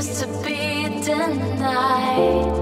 Used to be denied.